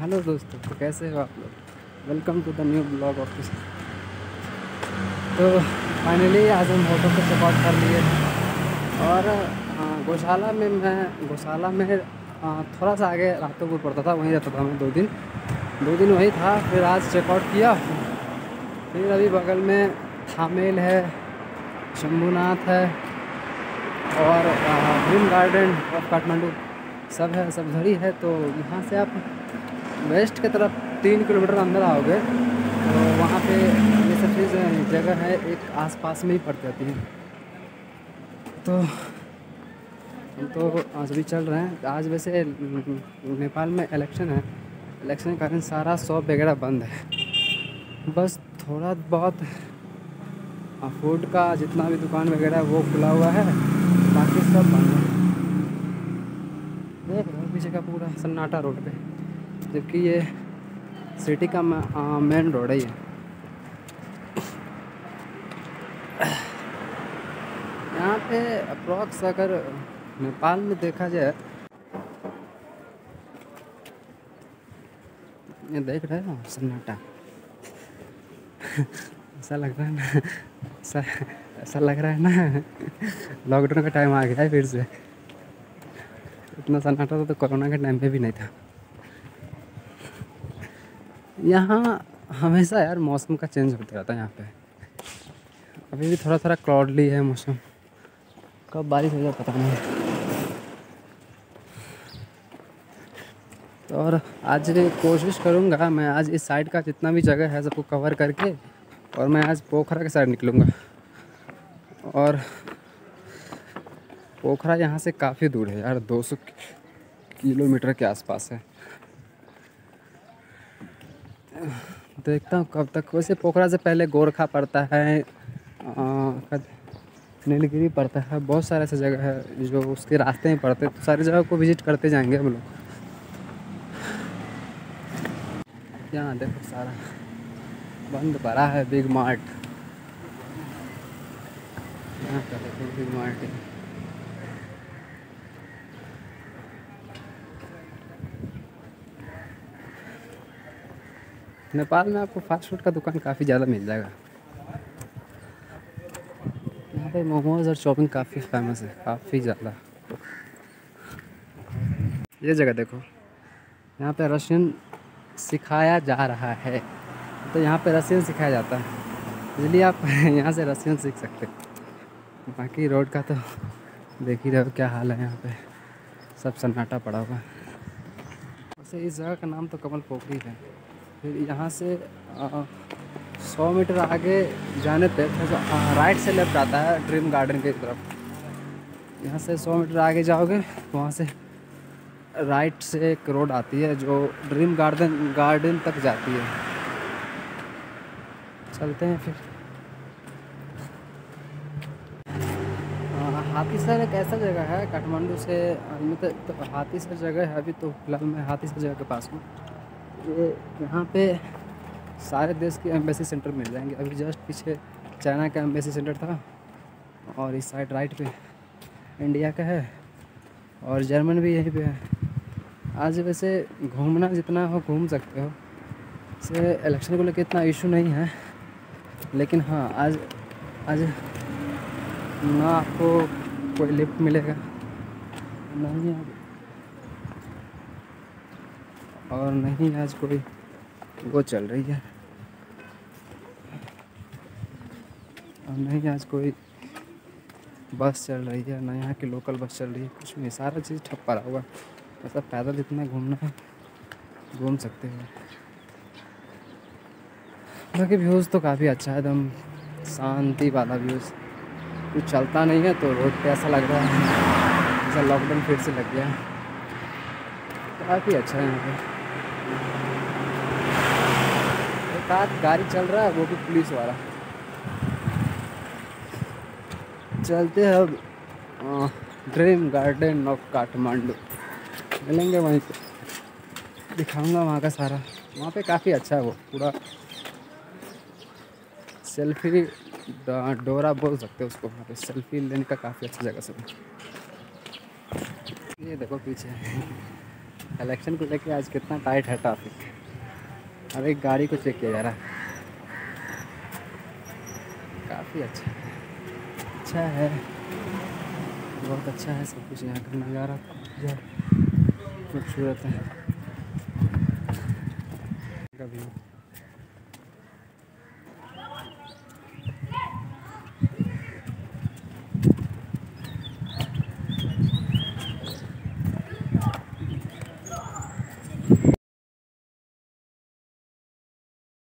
Hello दोस्तों तो कैसे हो आप लोग? Welcome to the new blog office तो फाइनली आज हम होटल को चेकआउट कर लिए और गौशाला में मैं, गौशाला में थोड़ा सा आगे रातों को पड़ता था, वहीं रहता था मैं दो दिन। दो दिन वहीं था, फिर आज चेकआउट किया। फिर अभी बगल में थामेल है, शंभुनाथ है, और ड्रीम गार्डन ऑफ़ काठमांडू सब है, सब घड़ी है तो यहाँ से आप वेस्ट की तरफ़ तीन किलोमीटर अंदर आओगे तो वहाँ पे ये सब चीज़, जगह है, एक आसपास में ही पड़ जाती है। तो हम तो आज भी चल रहे हैं। आज वैसे नेपाल में इलेक्शन है। इलेक्शन के कारण सारा शॉप वगैरह बंद है। बस थोड़ा बहुत फ़ूड का जितना भी दुकान वगैरह वो खुला हुआ है। बाकी सब बंद है। देख रहे हो पीछे का पूरा सन्नाटा रोड पे। जबकि ये सिटी का मेन रोड है ये। यहाँ पे अप्रॉक्स अगर नेपाल में देखा जाए, ये देख रहे हो, सन्नाटा? ऐसा लग रहा है ना, ऐसा ऐसा लग रहा है ना लॉकडाउन का टाइम आ गया है फिर से। इतना सन्नाटा था तो कोरोना के टाइम पे भी नहीं था। यहाँ हमेशा यार मौसम का चेंज होता रहता है यहाँ पे। अभी भी थोड़ा थोड़ा क्लाउडली है मौसम। कब बारिश हो जाए पता नहीं। तो और आज कोशिश करूँगा मैं आज इस साइड का जितना भी जगह है सबको कवर करके और मैं आज पोखरा के साइड निकलूँगा। और पोखरा यहाँ से काफ़ी दूर है यार 200 किलोमीटर के आसपास है। देखता हूँ कब तक। वैसे पोखरा से पहले गोरखा पड़ता है नीलगिरी पड़ता है, बहुत सारे ऐसे जगह है जो उसके रास्ते में पड़ते हैं। तो सारी जगह को विज़िट करते जाएँगे हम लोग। यहाँ देखो सारा। बंद पड़ा है बिग मार्ट यहाँ देखो बिग मार्ट नेपाल में आपको फास्ट फ़ूड का दुकान काफ़ी ज़्यादा मिल जाएगा। यहाँ पे मोमोज और शॉपिंग काफ़ी फ़ेमस है, काफ़ी ज़्यादा। ये जगह देखो, यहाँ पे रशियन सिखाया जा रहा है। तो यहाँ पे रशियन सिखाया जाता है। इसलिए आप यहाँ से रशियन सीख सकते बाकी रोड का तो देख ही रहे हो क्या हाल है यहाँ पे। सब सन्नाटा पड़ा हुआ वैसे इस जगह का नाम तो कमल पोखरी है। फिर यहाँ से सौ मीटर आगे जाने पे राइट से लेफ़्ट आता है ड्रीम गार्डन की तरफ़। यहाँ से सौ मीटर आगे जाओगे, वहाँ से राइट से एक रोड आती है जो ड्रीम गार्डन गार्डन तक जाती है। चलते हैं फिर। हाथीसर एक ऐसा जगह है, काठमांडू से मतलब तो हाथीसर जगह है अभी तो फ़िलहाल मैं हाथीसर जगह के पास हूँ। ये यहाँ पे सारे देश के एम्बेसी सेंटर मिल जाएँगे। अभी जस्ट पीछे चाइना का एम्बेसी सेंटर था और इस साइड राइट पे इंडिया का है और जर्मन भी यहीं पे है। आज वैसे घूमना जितना हो घूम सकते हो। से इलेक्शन को लेकर इतना इशू नहीं है। लेकिन हाँ आज आज ना आपको कोई लिफ्ट मिलेगा नहीं और नहीं, आज कोई वो चल रही है। और नहीं, आज कोई बस चल रही है, ना यहाँ की लोकल बस चल रही है, कुछ नहीं, सारा चीज़ ठप पड़ा हुआ मतलब पैदल इतना घूमना है, घूम सकते हो। बाकी व्यूज़ तो काफ़ी अच्छा है, एकदम शांति वाला व्यूज़ कुछ चलता नहीं है तो रोड पे ऐसा लग रहा है, जैसा लॉकडाउन फिर से लग गया। काफ़ी अच्छा है यहाँ पे। साथ गाड़ी चल रहा है, वो भी पुलिस वाला। चलते हैं अब ड्रीम गार्डन ऑफ़ काठमांडू। मिलेंगे वहीं पे दिखाऊँगा वहाँ का सारा। वहाँ पे काफ़ी अच्छा है वो, पूरा। सेल्फी डोरा बोल सकते हो उसको वहाँ पे। सेल्फी लेने का काफ़ी अच्छा जगह सब ये देखो पीछे। इलेक्शन को लेके आज कितना टाइट है ट्रैफ़िक अब एक गाड़ी को चेक किया जा रहा है। काफ़ी अच्छा अच्छा है। बहुत अच्छा है, सब कुछ यहाँ का नज़ारा खूबसूरत है। कभी